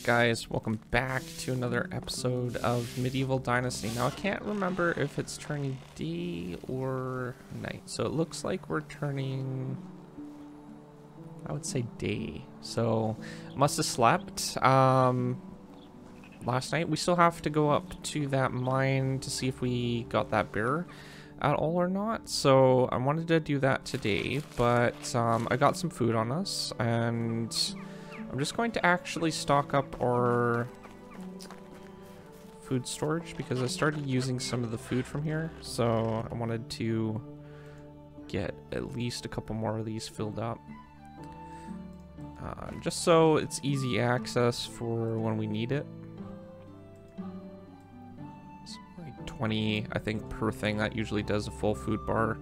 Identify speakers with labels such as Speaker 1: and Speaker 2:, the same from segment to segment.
Speaker 1: Alright guys, welcome back to another episode of Medieval Dynasty. Now I can't remember if it's turning day or night. So it looks like we're turning, I would say day. So must have slept um, last night. We still have to go up to that mine to see if we got that bear at all or not. So I wanted to do that today, but um, I got some food on us and I'm just going to actually stock up our food storage because I started using some of the food from here. So I wanted to get at least a couple more of these filled up. Uh, just so it's easy access for when we need it. It's like 20, I think, per thing. That usually does a full food bar.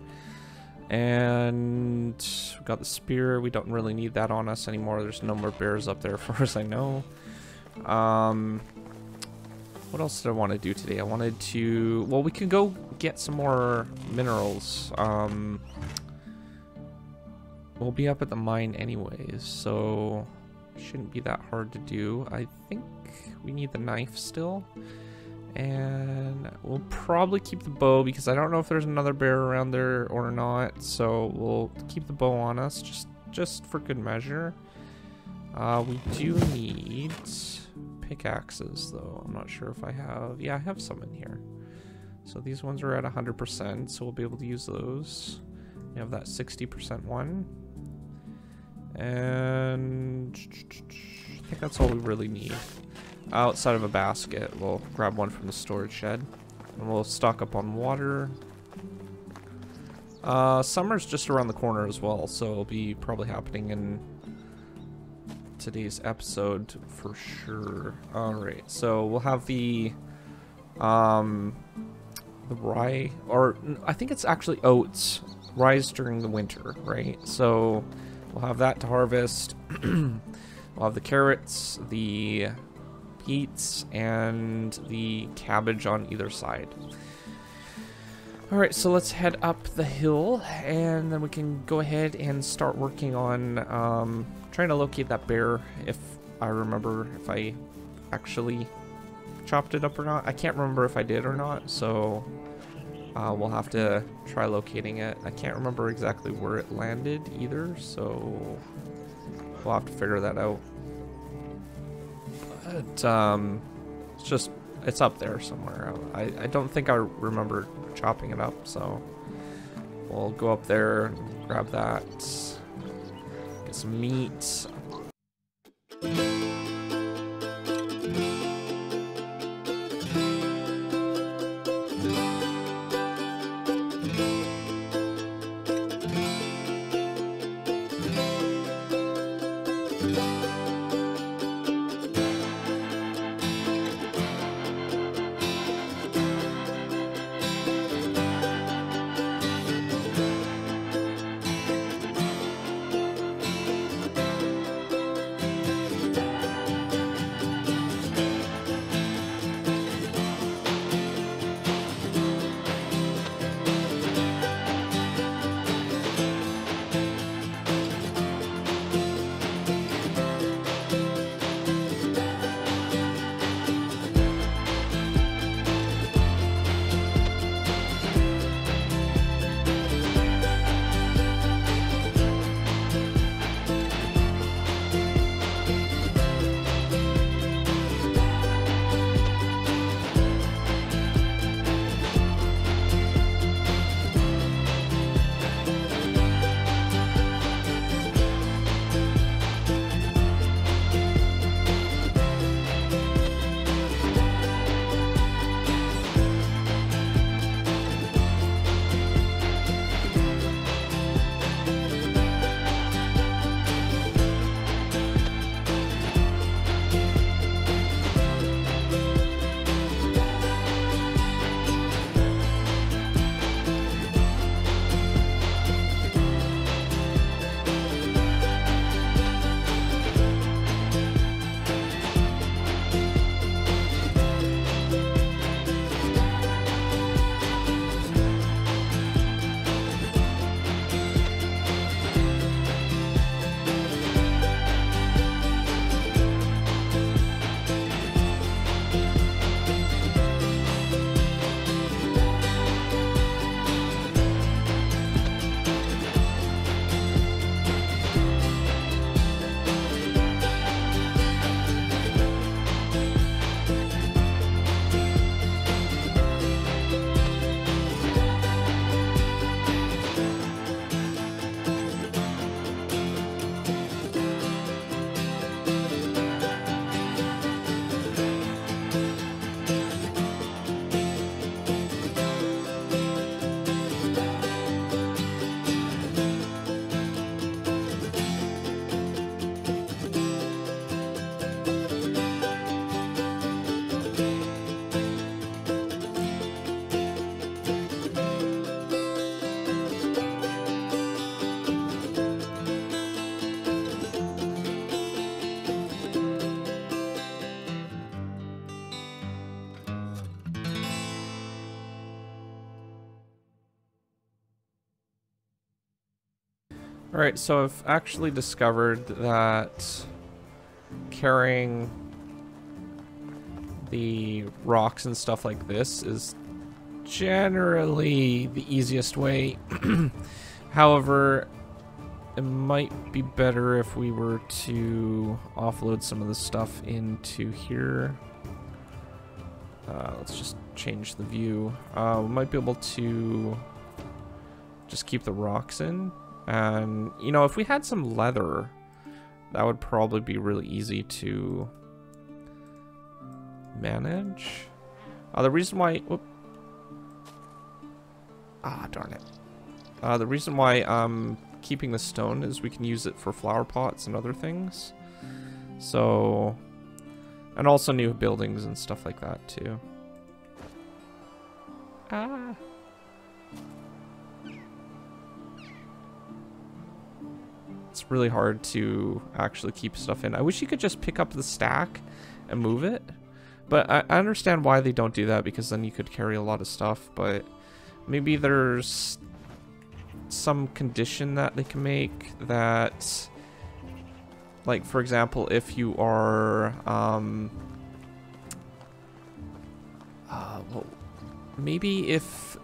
Speaker 1: And we got the spear. We don't really need that on us anymore. There's no more bears up there, as far as I know. Um, what else did I want to do today? I wanted to... Well, we can go get some more minerals. Um, we'll be up at the mine anyways, so... Shouldn't be that hard to do. I think we need the knife still. And we'll probably keep the bow because I don't know if there's another bear around there or not. So we'll keep the bow on us just just for good measure. Uh, we do need pickaxes though. I'm not sure if I have. Yeah, I have some in here. So these ones are at 100%, so we'll be able to use those. We have that 60% one. And I think that's all we really need outside of a basket. We'll grab one from the storage shed. And we'll stock up on water. Uh, summer's just around the corner as well, so it'll be probably happening in today's episode for sure. Alright, so we'll have the, um, the rye, or I think it's actually oats, rise during the winter, right? So we'll have that to harvest. we'll have the carrots, the beets, and the cabbage on either side. Alright, so let's head up the hill, and then we can go ahead and start working on um, trying to locate that bear, if I remember if I actually chopped it up or not. I can't remember if I did or not, so uh, we'll have to try locating it. I can't remember exactly where it landed either, so we'll have to figure that out. But, um, it's just, it's up there somewhere. I, I don't think I remember chopping it up, so we'll go up there, grab that, get some meat. Alright, so I've actually discovered that carrying the rocks and stuff like this is generally the easiest way. However, it might be better if we were to offload some of the stuff into here. Uh, let's just change the view. Uh, we might be able to just keep the rocks in. And, you know, if we had some leather, that would probably be really easy to manage. Uh, the reason why... Whoop. Ah, darn it. Uh, the reason why I'm keeping the stone is we can use it for flower pots and other things. So... And also new buildings and stuff like that, too. Ah... it's really hard to actually keep stuff in. I wish you could just pick up the stack and move it. But I, I understand why they don't do that because then you could carry a lot of stuff. But maybe there's some condition that they can make that... Like, for example, if you are... Um, uh, well, maybe if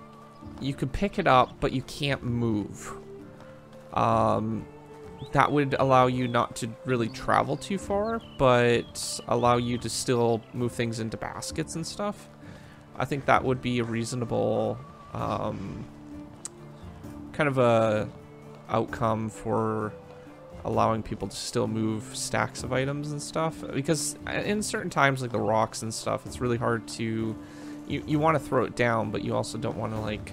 Speaker 1: you could pick it up, but you can't move. Um, that would allow you not to really travel too far, but allow you to still move things into baskets and stuff. I think that would be a reasonable um, kind of a outcome for allowing people to still move stacks of items and stuff because in certain times like the rocks and stuff it's really hard to you, you want to throw it down but you also don't want to like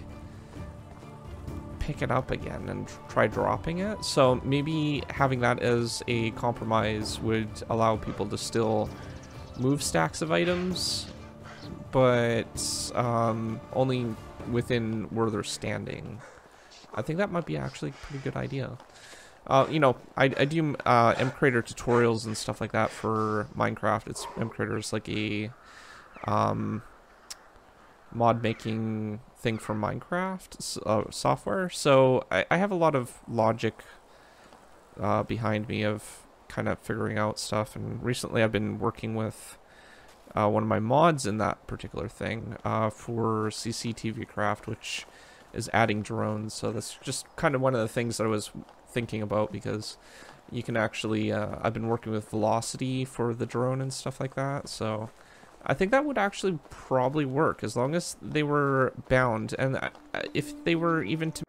Speaker 1: pick it up again and try dropping it. So maybe having that as a compromise would allow people to still move stacks of items, but um, only within where they're standing. I think that might be actually a pretty good idea. Uh, you know, I, I do uh, MCreator tutorials and stuff like that for Minecraft. It's MCreator is like a um, mod making thing for Minecraft uh, software. So I, I, have a lot of logic uh, behind me of kind of figuring out stuff. And recently I've been working with uh, one of my mods in that particular thing uh, for CCTV Craft, which is adding drones. So that's just kind of one of the things that I was thinking about because you can actually, uh, I've been working with Velocity for the drone and stuff like that. So I think that would actually probably work as long as they were bound and uh, if they were even to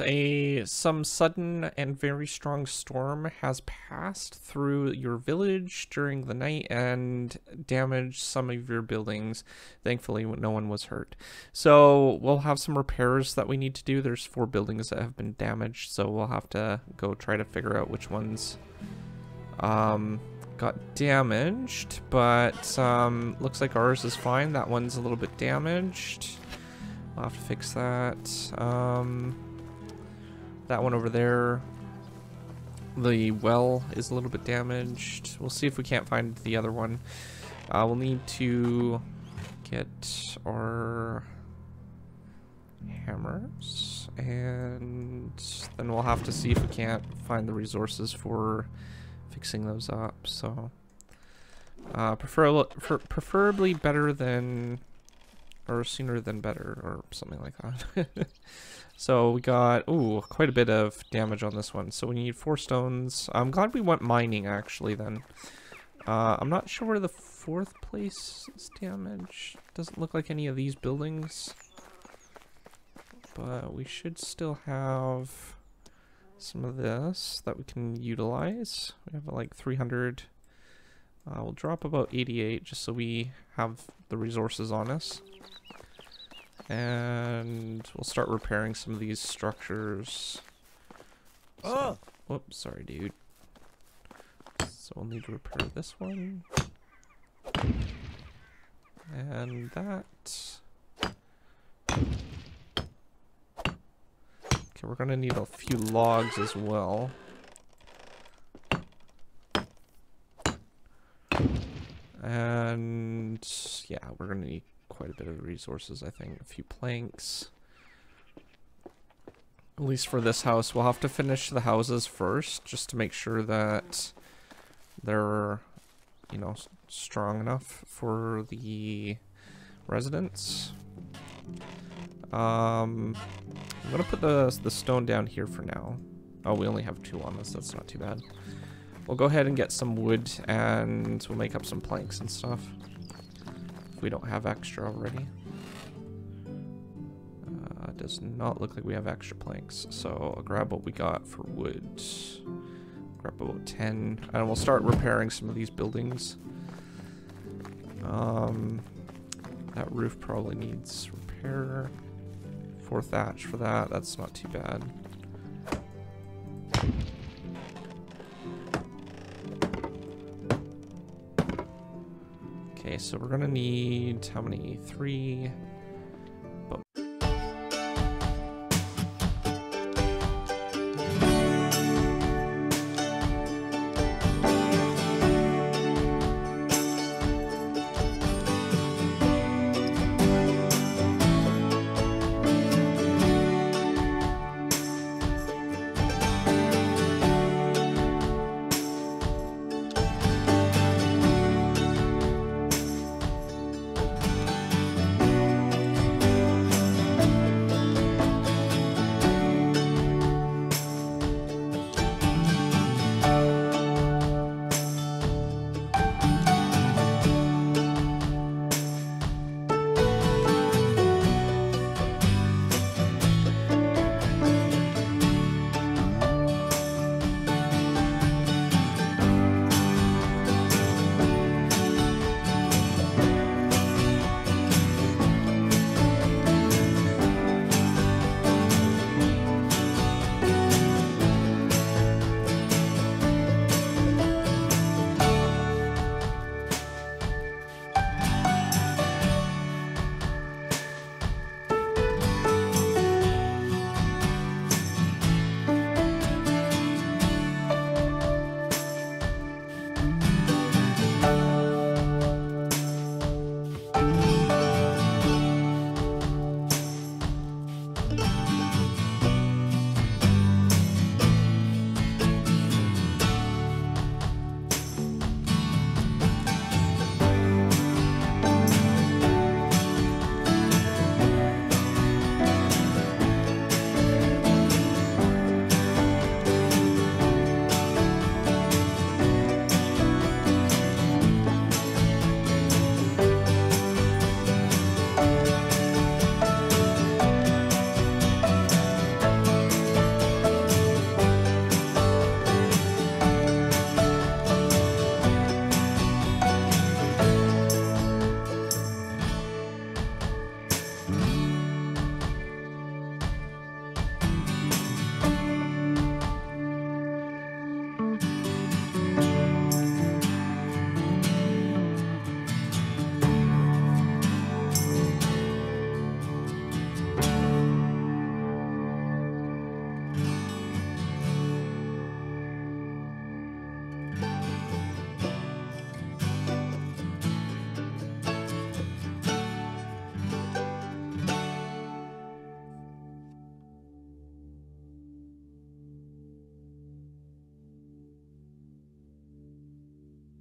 Speaker 1: a some sudden and very strong storm has passed through your village during the night and damaged some of your buildings. Thankfully, no one was hurt. So we'll have some repairs that we need to do. There's four buildings that have been damaged, so we'll have to go try to figure out which ones um, got damaged. But um, looks like ours is fine. That one's a little bit damaged. I'll have to fix that. Um, that one over there. The well is a little bit damaged. We'll see if we can't find the other one. Uh, we'll need to get our hammers and then we'll have to see if we can't find the resources for fixing those up so uh, prefer, preferably better than or sooner than better, or something like that. so we got, ooh, quite a bit of damage on this one. So we need four stones. I'm glad we went mining, actually, then. Uh, I'm not sure where the fourth place is damaged. Doesn't look like any of these buildings. But we should still have some of this that we can utilize. We have like 300. Uh, we'll drop about 88 just so we have the resources on us. And we'll start repairing some of these structures. So, oh! Whoops, sorry, dude. So we'll need to repair this one. And that. Okay, we're gonna need a few logs as well. And yeah, we're gonna need quite a bit of resources, I think. A few planks. At least for this house. We'll have to finish the houses first, just to make sure that they're, you know, strong enough for the residents. Um, I'm gonna put the, the stone down here for now. Oh, we only have two on this. That's not too bad. We'll go ahead and get some wood and we'll make up some planks and stuff If we don't have extra already. Uh, does not look like we have extra planks, so I'll grab what we got for wood. Grab about 10, and we'll start repairing some of these buildings. Um, that roof probably needs repair. Four thatch for that, that's not too bad. So we're gonna need how many? Three,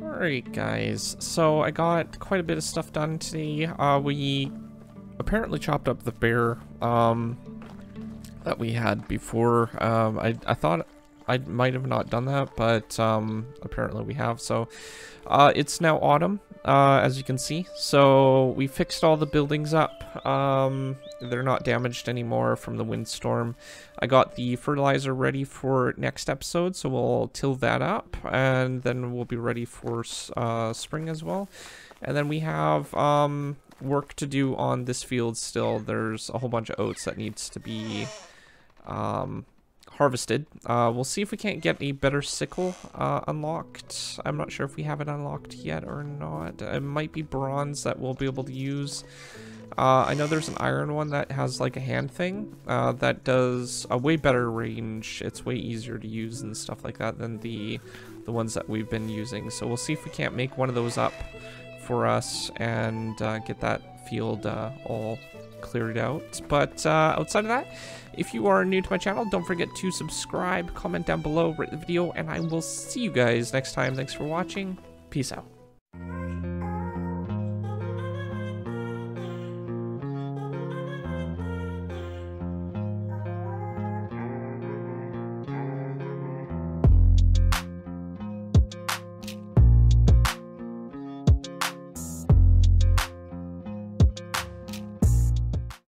Speaker 1: Alright guys, so I got quite a bit of stuff done today. Uh, we apparently chopped up the bear um, that we had before. Um, I, I thought I might have not done that, but um, apparently we have. So uh, it's now autumn, uh, as you can see. So we fixed all the buildings up. Um, they're not damaged anymore from the windstorm. I got the fertilizer ready for next episode, so we'll till that up, and then we'll be ready for uh, spring as well. And then we have um, work to do on this field still. There's a whole bunch of oats that needs to be um, harvested. Uh, we'll see if we can't get a better sickle uh, unlocked. I'm not sure if we have it unlocked yet or not. It might be bronze that we'll be able to use. Uh, I know there's an iron one that has like a hand thing uh, that does a way better range. It's way easier to use and stuff like that than the the ones that we've been using. So we'll see if we can't make one of those up for us and uh, get that field uh, all cleared out. But uh, outside of that, if you are new to my channel, don't forget to subscribe, comment down below, rate the video, and I will see you guys next time. Thanks for watching. Peace out.